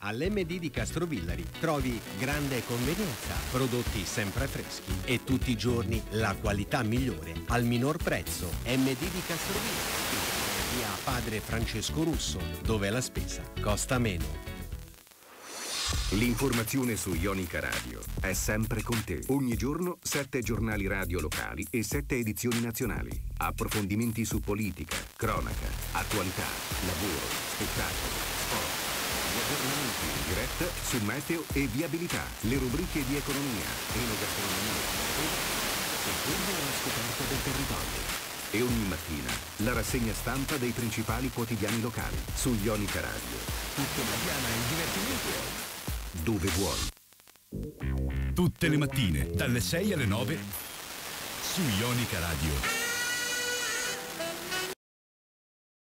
All'MD di Castrovillari trovi grande convenienza, prodotti sempre freschi e tutti i giorni la qualità migliore al minor prezzo. MD di Castrovillari, via Padre Francesco Russo, dove la spesa costa meno. L'informazione su Ionica Radio è sempre con te. Ogni giorno sette giornali radio locali e sette edizioni nazionali. Approfondimenti su politica, cronaca, attualità, lavoro, spettacolo, aggiornamenti in diretta su meteo e viabilità. Le rubriche di economia, enogastronomia e quello alla scoperta del territorio. E ogni mattina la rassegna stampa dei principali quotidiani locali su Ionica Radio. Tutto italiana e divertimento dove vuoi. Tutte le mattine, dalle 6 alle 9, su Ionica Radio.